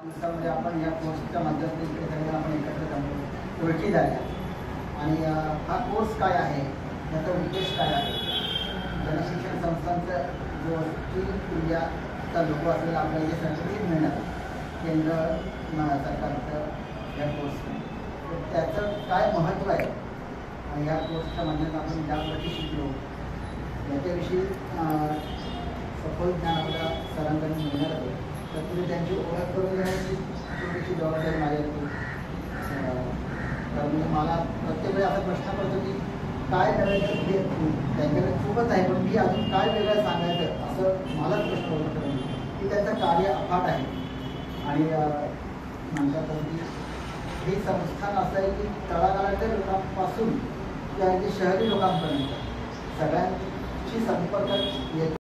त्यामध्ये आपण या कोर्सच्या माध्यमातून इकडे आपण एकत्र जमलो. ओळखी झाल्या. आणि हा कोर्स काय आहे? याचा उद्देश काय आहे? जनशिक्षण संस्थांचं जो स्किल इंडियाचा लोक असलेला आपल्याला जे सर्टिफिकेट मिळणार केंद्र म, सरकारचं या कोर्सने त्याचं काय महत्त्व आहे? आणि या कोर्सच्या माध्यमातून आपण ज्या गोष्टी शिकलो याच्याविषयी सखोल ज्ञान आपल्या सरांकडून मिळणार आहे. तर तुम्ही त्यांची ओळख करून जॉब थोडीशी जबाबदारी माझ्यावरती तर म्हणजे मला प्रत्येक वेळी असा प्रश्न पडतो की काय करायचं हे त्यांच्याकडे खूपच आहे पण मी अजून काय वेगळं सांगायचं असं मलाच प्रश्न पडतो की त्यांचं कार्य अफाट आहे. आणि म्हणतात की हे संस्थान असं आहे की तळागाळाच्या लोकांपासून ते अगदी शहरी लोकांपर्यंत सगळ्यांची संपर्क येत